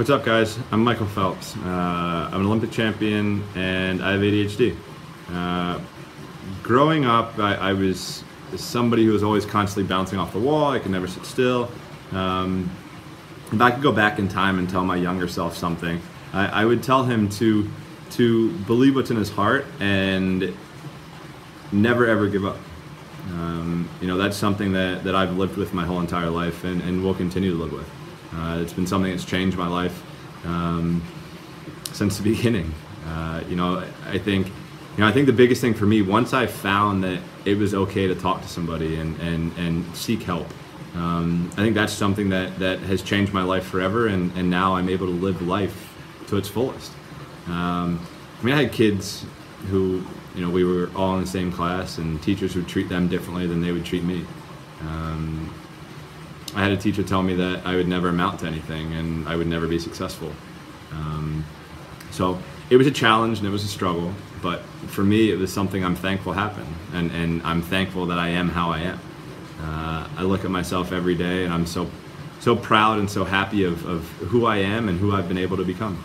What's up, guys? I'm Michael Phelps. Uh, I'm an Olympic champion and I have ADHD. Uh, growing up, I, I, was somebody who was always constantly bouncing off the wall. I could never sit still. Um, if I could go back in time and tell my younger self something, I, I would tell him to to believe what's in his heart and never ever give up. Um, you know, that's something that, that I've lived with my whole entire life and, and will continue to live with. Uh, it's been something that's changed my life um, since the beginning. Uh, you know, I think, you know, I think the biggest thing for me once I found that it was okay to talk to somebody and and, and seek help. Um, I think that's something that, that has changed my life forever, and, and now I'm able to live life to its fullest. Um, I mean, I had kids who, you know, we were all in the same class, and teachers would treat them differently than they would treat me. Um, I had a teacher tell me that I would never amount to anything and I would never be successful. Um, so it was a challenge and it was a struggle, but for me, it was something I'm thankful happened, and, and I'm thankful that I am how I am. Uh, I look at myself every day and I'm so, so proud and so happy of, of who I am and who I've been able to become.